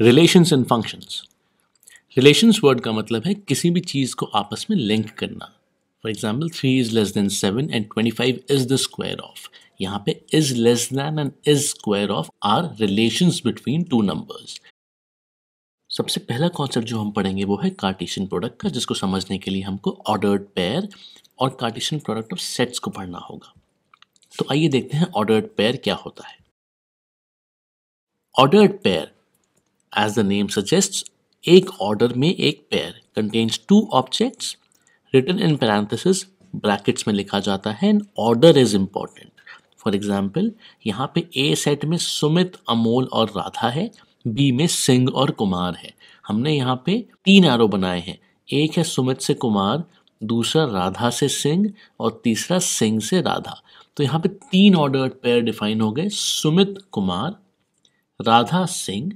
Relations and functions relations word का मतलब है किसी भी चीज़ को आपस में लिंक करना। For example three is less than seven and twenty five is the square of यहाँ पे is less than and is square of are relations between two numbers सबसे पहला कॉन्सेप्ट जो हम पढ़ेंगे वो है कार्टिशियन प्रोडक्ट का, जिसको समझने के लिए हमको ऑर्डर्ड पेयर और कार्टिशियन प्रोडक्ट ऑफ़ सेट्स को पढ़ना होगा। तो आइए देखते हैं ऑर्डर्ड पेयर क्या होता है। Ordered pair as the name suggest एक ऑर्डर में एक pair contains two objects written in parenthesis brackets में लिखा जाता है and order is important for example यहाँ पे ए सेट में सुमित अमोल और राधा है बी में सिंह और कुमार है। हमने यहाँ पे तीन एरो बनाए हैं। एक है सुमित से कुमार दूसरा राधा से सिंह और तीसरा सिंह से राधा तो यहाँ पे तीन ऑर्डर पेयर डिफाइन हो गए सुमित कुमार राधा सिंह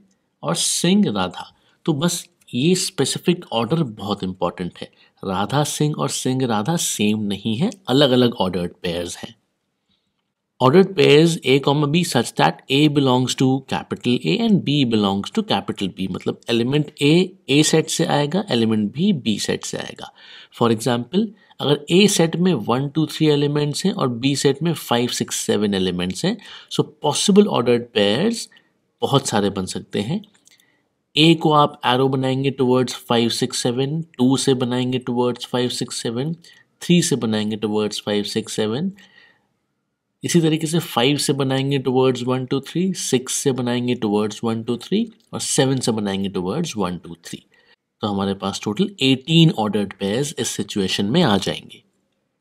और सिंह राधा। तो बस ये स्पेसिफिक ऑर्डर बहुत इंपॉर्टेंट है। राधा सिंह और सिंह राधा सेम नहीं है अलग अलग ऑर्डर्ड पेयर्स हैं। Ordered pairs A comma B such that A belongs to capital A and B belongs to capital B मतलब एलिमेंट ए ए सेट से आएगा एलिमेंट बी बी सेट से आएगा। फॉर एग्ज़ाम्पल अगर ए सेट में one two three elements हैं और B set में फाइव सिक्स सेवन एलिमेंट्स हैं सो पॉसिबल ऑर्डर्ड पेयर्स बहुत सारे बन सकते हैं। ए को आप एरो बनाएँगे towards five six seven two से बनाएँगे towards five six seven three से बनाएँगे टुवर्ड्स फाइव सिक्स सेवन इसी तरीके से फाइव से बनाएँगे towards one two three six से बनाएँगे टुवर्ड्स वन टू थ्री और सेवन से बनाएँगे टुवर्ड्स वन टू थ्री तो हमारे पास टोटल एटीन ऑर्डर्ड पेयर्स इस सिचुएशन में आ जाएँगे।